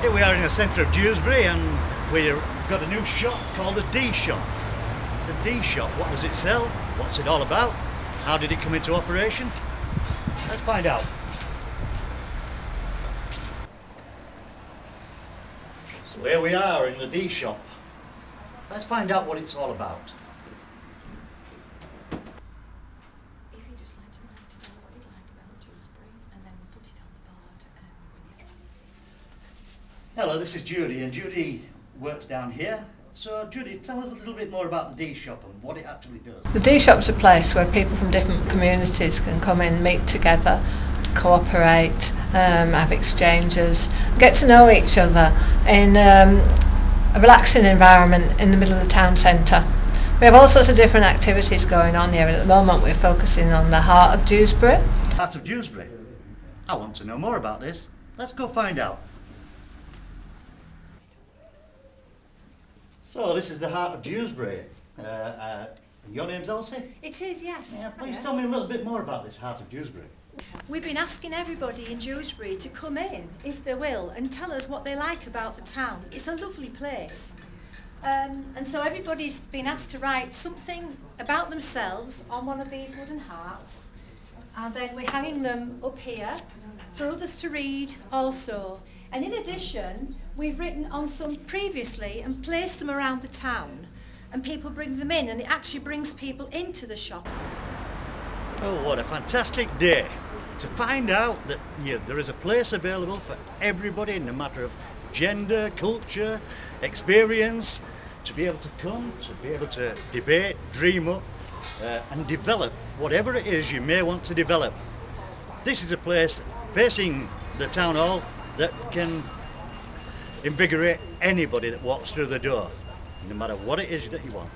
Here we are in the centre of Dewsbury and we've got a new shop called the D Shop. The D Shop, what does it sell? What's it all about? How did it come into operation? Let's find out. So here we are in the D Shop. Let's find out what it's all about. If you just like to write down what you'd like about Dewsbury, and then we'll put it on the board um, when you Hello, this is Judy, and Judy works down here. So, Judy, tell us a little bit more about the D Shop and what it actually does. The D Shop's a place where people from different communities can come in, meet together, cooperate, um, have exchanges, get to know each other in um, a relaxing environment in the middle of the town centre. We have all sorts of different activities going on here, and at the moment we're focusing on the heart of Dewsbury. Part of Dewsbury. I want to know more about this. Let's go find out. So, this is the heart of Dewsbury. Uh, uh, your name's Elsie? It is, yes. Yeah, please tell me a little bit more about this heart of Dewsbury. We've been asking everybody in Dewsbury to come in, if they will, and tell us what they like about the town. It's a lovely place. Um, and so everybody's been asked to write something about themselves on one of these wooden hearts. And then we're hanging them up here for others to read also. And in addition, we've written on some previously and placed them around the town. And people bring them in, and it actually brings people into the shop. Oh, what a fantastic day to find out that yeah, there is a place available for everybody, no matter of gender, culture, experience, to be able to come, to be able to debate, dream up, uh, and develop whatever it is you may want to develop. This is a place facing the town hall that can invigorate anybody that walks through the door, no matter what it is that you want.